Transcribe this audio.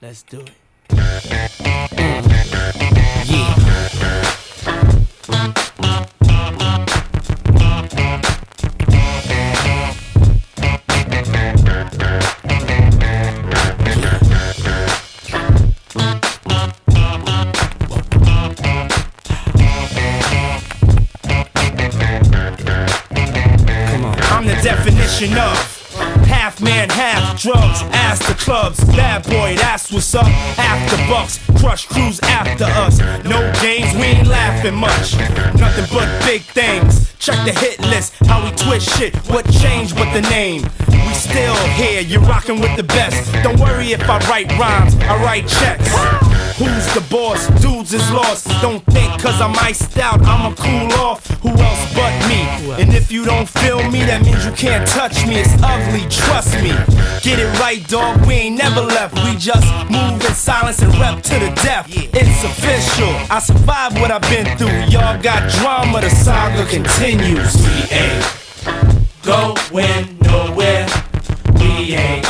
Let's do it. Yeah. Definition of half man, half drugs. Ask the clubs, bad boy, that's what's up. After bucks, crush crews after us. No games, we ain't laughing much. Nothing but big things. Check the hit list, how we twist shit. What changed but the name? We still here, you're rocking with the best. Don't worry if I write rhymes, I write checks. Who's the boss? Dudes is lost. Don't think cause I'm iced out, I'ma cool off. If you don't feel me, that means you can't touch me. It's ugly, trust me. Get it right, dog. We ain't never left. We just move in silence and rep to the death. It's official. I survived what I've been through. Y'all got drama, the saga continues. We ain't going nowhere. We ain't